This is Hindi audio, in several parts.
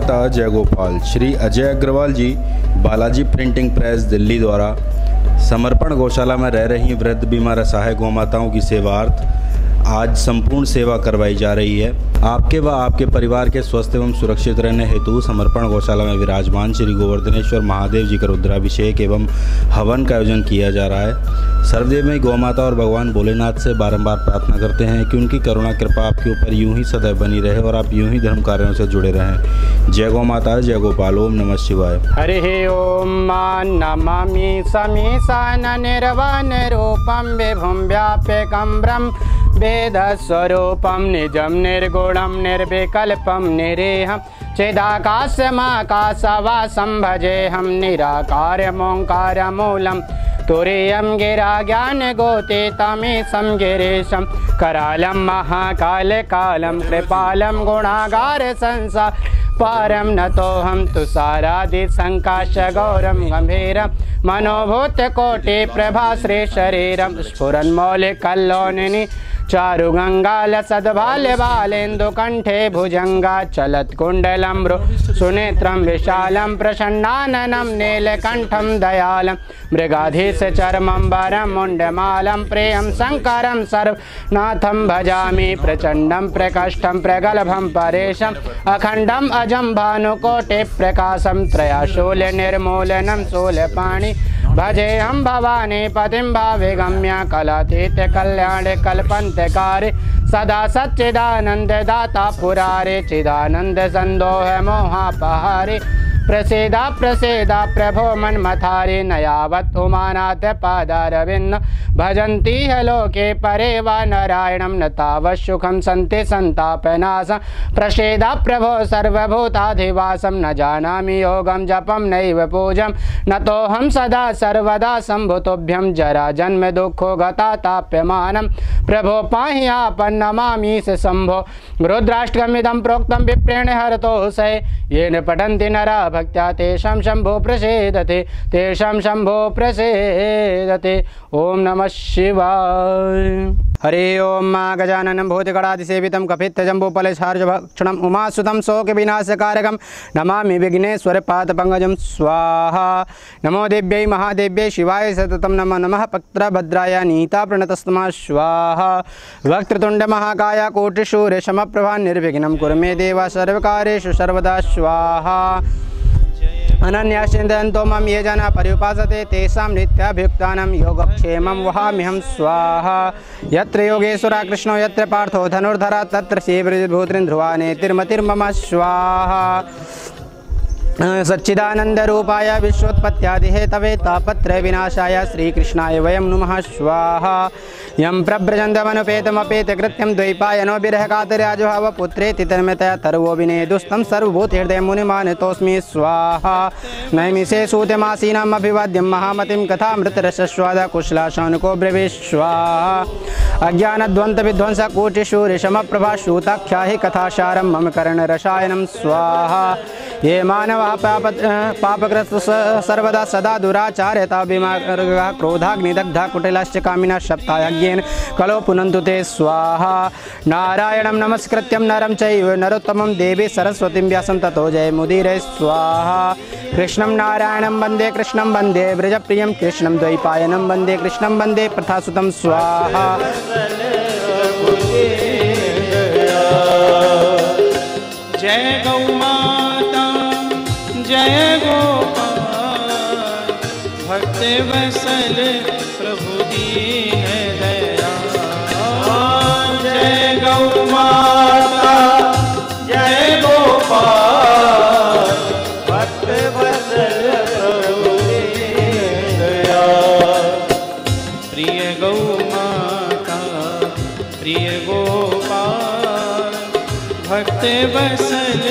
गौ जयगोपाल जय गोपाल। श्री अजय अग्रवाल जी, बालाजी प्रिंटिंग प्रेस, दिल्ली द्वारा। समर्पण गौशाला में रह रही वृद्ध बीमार असहाय गौ माताओं की सेवार्थ। आज संपूर्ण सेवा करवाई जा रही है। आपके व आपके परिवार के स्वस्थ एवं सुरक्षित रहने हेतु समर्पण गौशाला में विराजमान श्री गोवर्धनेश्वर महादेव जी का रुद्राभिषेक एवं हवन का आयोजन किया जा रहा है। सर्वदेव में गौ माता और भगवान भोलेनाथ से बारंबार प्रार्थना करते हैं कि उनकी करुणा, कृपा आपके ऊपर यूँ ही सदैव बनी रहे और आप यूँ ही धर्म कार्यों से जुड़े रहें। जय गौ माता, जय गोपाल, ओम नमः शिवाय। हरि ओम नमामि समीसान निर्वाण रूपं विभुं व्याप्यकं ब्रह्म। वेदस्वरूपं, निजं निर्गुणं, निर्विकल्पं, निरेहं। चेदाकाशमाकाशवासं भजेऽहं निराकारमोङ्कारमूलं। तुरीयं गिरा ज्ञानगोतितमीशं गिरीशं। करालं महाकालकालं गुणागार संसार पारं नतोऽहं तु सारादिसङ्काशगौरं गम्भीरं। मनोभूतकोटिप्रभाश्रीशरीरं, स्फुरन्मौलिकल्लोनिनि चारुगङ्गालसद्बाल्यबालेन्दुकण्ठे भुजङ्गा चलत्कुण्डलं भ्रु सुनेत्रं विशालं, प्रसन्नाननं नीलकण्ठं दयालं मृगाधीशचर्मं वरं मुण्डमालं, प्रियं शङ्करं सर्वनाथं भजामि, प्रचण्डं, प्रकष्टं, प्रगल्भं परेशम् अखण्डम् अजं भानुकोटिप्रकाशं त्रयाशूलनिर्मूलनं, शूलपाणि भजेऽहं भवानी पतिं भाविगम्य कलातीत कल्याण कल्पन्तकारि सदा सच्चिदानन्ददाता पुरारे चिदानन्द सन्दोह मोहापहारे। प्रसीदा, प्रसेद, प्रभो मन्मथारे न यावत् उमानाथ पादारविन्द। भजन्ति ह लोके परे वा नारायणं न तावत् सुखं सन्ति सन्तापनाशं प्रसीदा, प्रभो सर्वभूताधिवासं न जानामि योगं जपं नैव पूजं। नतोऽहं सदा सर्वदा सम्भुतोभ्यं जरा जन्म दुःखो गता ताप्यमानं। प्रभो पाहि स शम्भो। रुद्राष्टकमिदं प्रोक्तं विप्रेण हरतोऽसै येन पठन्ति नरा भक्त्या तेषां शम्भो प्रसीदते, तेषां शम्भो प्रसीदते। ॐ नमः शिवाय। हरि ओं मा गजाननं भूतिगणादिसेवितं कपित्थजम्बूफलसार्जभक्षणम् उमासुतं शोकविनाशकारकं नमामि विघ्नेश्वरपादपङ्कजं स्वाहा। नमो देव्यै महादेव्यै शिवाय सततं नमः नमः पत्रभद्राय नीताप्रणतस्तमा स्वाहा। वक्त्रतुण्डमहाकाय कोटिशूर्यशमप्रभा निर्विघ्नं कुरु मे देव सर्वकारेषु सर्वदा स्वाहा। अनन्याश्चिन्तयन्तो मम ये जना पर्युपासते तेषां नित्याभियुक्तानां योगक्षेमं वहाम्यहं स्वाहा। यत्र योगेश्वरा कृष्णो, यत्र पार्थो धनुर्धरा, तत्र शिवभूत्रिन् ध्रुवा नेतिर्मतिर्मम स्वाहा। सच्चिदानन्दरूपाय विश्वोत्पत्त्यादिहेतवे तापत्रयविनाशाय श्रीकृष्णाय वयं नुमः स्वाहा। यं प्रव्रजन्तमनुपेतमपेतकृत्यं द्वैपायनो विरहकातराजुभावपुत्रेति तन्मतया तर्वो विनेदुस्तं सर्वभूतहृदयमुनिमानितोऽस्मि स्वाहा। नैमिषे सूत्यमासीनाम् अभिवाद्यं महामतिं कथामृतरसस्वाद कुशलाशानुको ब्रवे स्वाहा। अज्ञानद्वन्द्वविध्वंसकोटिशूरिशमप्रभा श्रूताख्या हि कथासारं मम कर्णरसायनं स्वाहा। ये मानव पाप पापग्रस्त सर्वदा सदा दुराचार्यता विमार्गः क्रोधाग्निदग्धा कुटिलाश्च कामिनः शब्दायज्ञेन। कलो पुनन्तु ते स्वाहा। नारायणं नमस्कृत्यं नरं चैव, नरोत्तमं देवी सरस्वतीं व्यासं ततो जयमुदीरे स्वाहा। कृष्णं नारायणं वंदे कृष्णं वंदे व्रजप्रियं कृष्णं द्वैपायनं वंदे कृष्णं वंदे, प्रथासुतं स्वाहा। जय गौ माता जय गोपाल भक्त वसल प्रभु दीन दयाल जय गौ माता, जय गोपाल। भक्त वसल प्रभु दीन दयाल प्रिय गौ माता, प्रिय गोपाल। भक्त बसल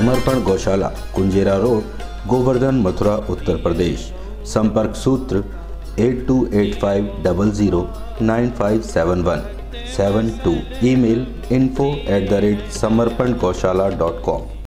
समर्पण गौशाला, कुंजेरा रोड, गोवर्धन, मथुरा, उत्तर प्रदेश। संपर्क सूत्र eight two eight five double zero nine five seven one. Seven two. Email info at the rate Samarpan Gaushala dot com